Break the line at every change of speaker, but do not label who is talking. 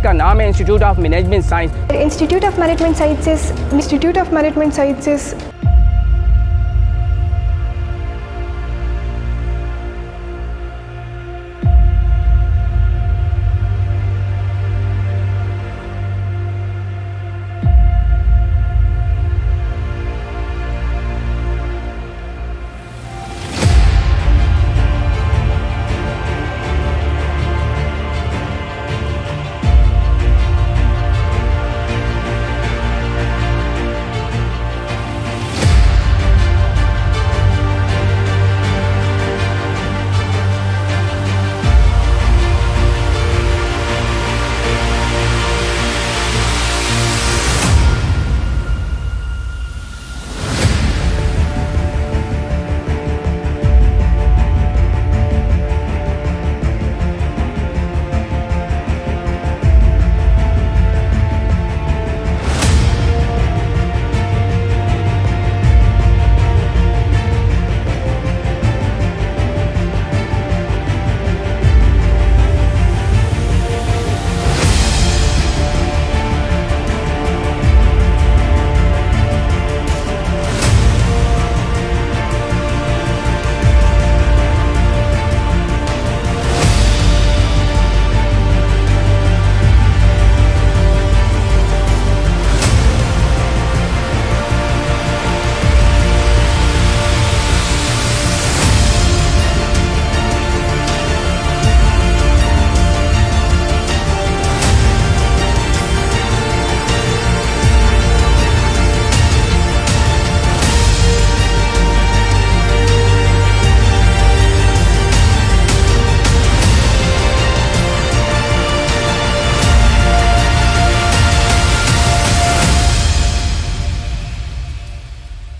का नाम है institute of management science
institute of management sciences institute of management sciences